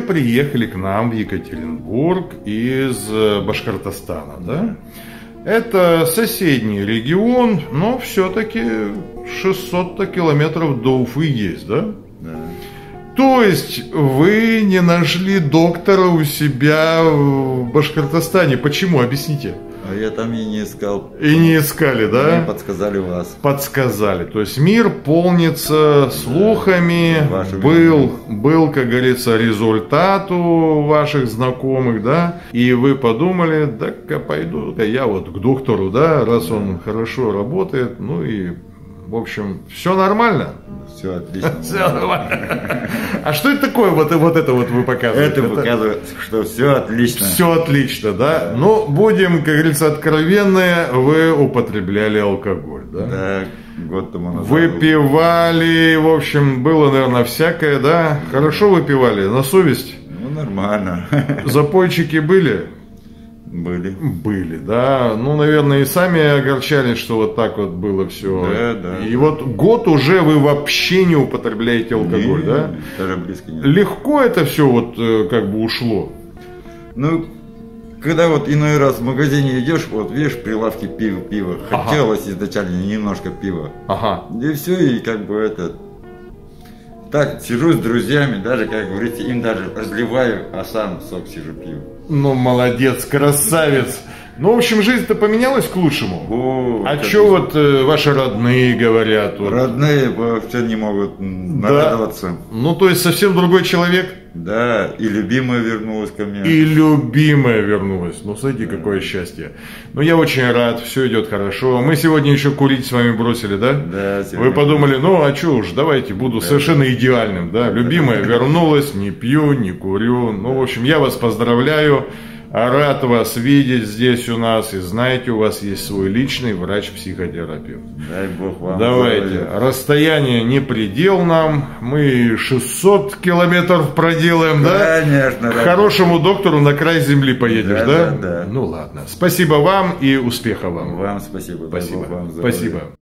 приехали к нам в Екатеринбург из э, Башкортостана, да? Это соседний регион, но все-таки 600 километров до Уфы есть, да? Да. То есть вы не нашли доктора у себя в Башкортостане. Почему? Объясните. А я там и не искал. И не искали, да? Мне подсказали вас. Подсказали. То есть мир полнится слухами. Вашими. Был, был, как говорится, результат у ваших знакомых, да? И вы подумали, да-ка пойду-ка я вот к доктору, да, раз он хорошо работает. Ну и, в общем, все нормально. Все отлично. Все нормально. А что это такое, вот, вот это вот вы показываете? Это показывает, что все отлично. Все отлично, да? Ну, будем, как говорится, откровенные, вы употребляли алкоголь, да? Да, год тому назад. Выпивали, в общем, было, наверное, всякое, да? Хорошо выпивали, на совесть? Ну, нормально. Запойчики были? Были. Были, да. Ну, наверное, и сами огорчались, что вот так вот было все. Да, да, И да. вот год уже вы вообще не употребляете алкоголь, Не, да? Даже близко нет. Легко это все вот э, как бы ушло. Ну, когда вот иной раз в магазине идешь, вот видишь, прилавки пива, пиво. Ага. Хотелось изначально немножко пива. Ага. И все, и как бы это... Так, сижу с друзьями, даже, как говорится, им даже разливаю, а сам сок сижу пью. Ну, молодец, красавец. Ну, в общем, жизнь-то поменялась к лучшему. О, А что вот э, ваши родные говорят? вот? Родные вообще не могут м, Да. нарадоваться. Ну, то есть совсем другой человек. Да, и любимая вернулась ко мне. И любимая вернулась. Ну, смотрите, какое счастье. Ну, я очень рад, все идет хорошо. Мы сегодня еще курить с вами бросили, да? Да, Вы подумали, ну, а что уж, давайте, буду совершенно идеальным, да? Любимая вернулась, не пью, не курю. Ну, в общем, я вас поздравляю. Рад вас видеть здесь у нас. И знаете, у вас есть свой личный врач-психотерапевт. Дай бог вам Давайте. здоровья. Расстояние не предел нам. Мы 600 километров проделаем, да? Конечно, К да. хорошему доктору на край земли поедешь, да? Да, да, да. Ну ладно. Спасибо вам и успеха вам. Вам спасибо. Спасибо. вам. Спасибо.